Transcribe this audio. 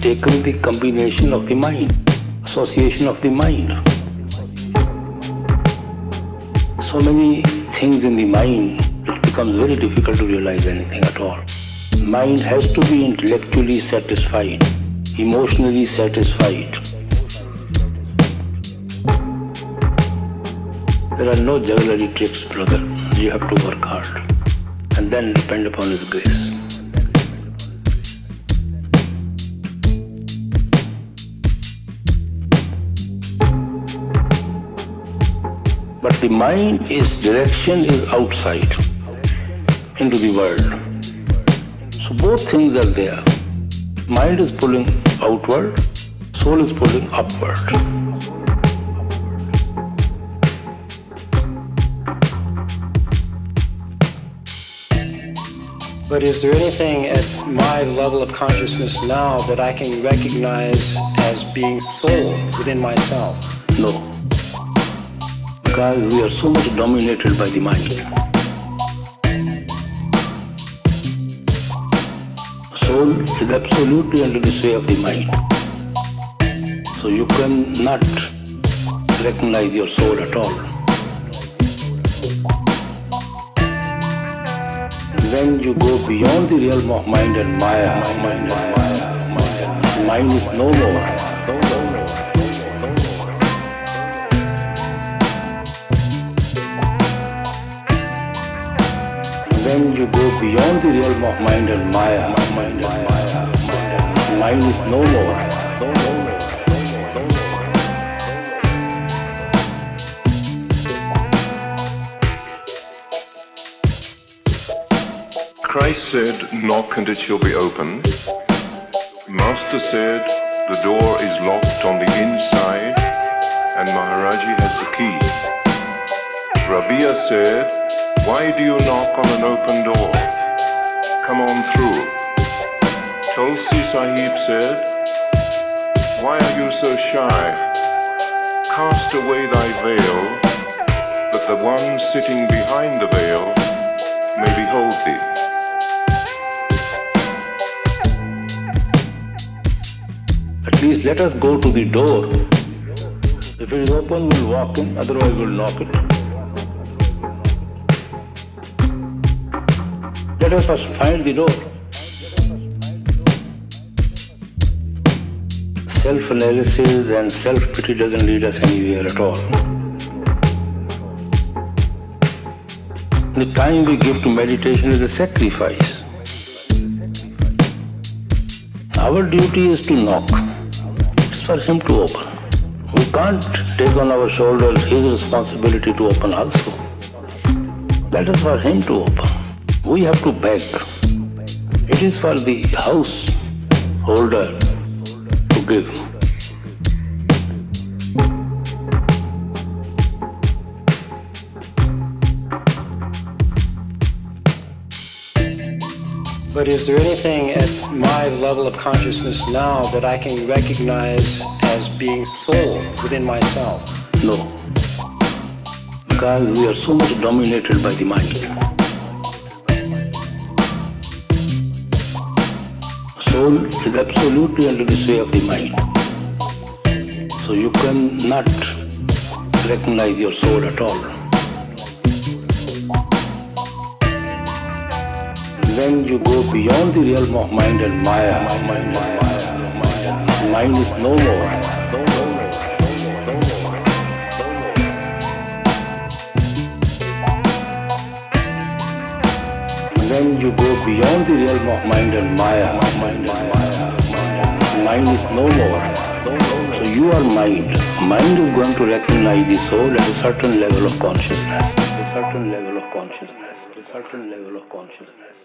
taken the combination of the mind, association of the mind. So many things in the mind, it becomes very difficult to realize anything at all. Mind has to be intellectually satisfied, emotionally satisfied. There are no jugglery tricks, brother. You have to work hard and then depend upon His grace. But the mind is direction is outside into the world. So both things are there. Mind is pulling outward, soul is pulling upward. But is there anything at my level of consciousness now that I can recognize as being soul within myself? No. Because we are so much dominated by the mind. Soul is absolutely under the sway of the mind. So you cannot recognize your soul at all. when you go beyond the realm of mind and Maya, mind and Maya, mind is no more. Beyond the realm of mind and Maya, mind mind is no more. Christ said, knock and it shall be open. Master said, the door is locked on the inside and Maharaji has the key. Rabia said, why do you knock on an open door? Sahib said, why are you so shy? Cast away thy veil, that the one sitting behind the veil may behold thee. At least let us go to the door. If it is open, we'll walk in, otherwise we'll knock it. Let us first find the door. Self-analysis and self-pity doesn't lead us anywhere at all. The time we give to meditation is a sacrifice. Our duty is to knock It's for him to open. We can't take on our shoulders his responsibility to open also. That is for him to open. We have to beg. It is for the house holder But is there anything at my level of consciousness now that I can recognize as being soul within myself? No. Because we are so much dominated by the mind. Soul is absolutely under the sway of the mind. So you cannot recognize your soul at all. when you go beyond the realm of mind and Maya, mind, is no more. The realm of mind and Maya, mind, is no more. So you are mind. Mind is going to recognize the soul at a certain level of consciousness. A certain level of consciousness. A certain level of consciousness.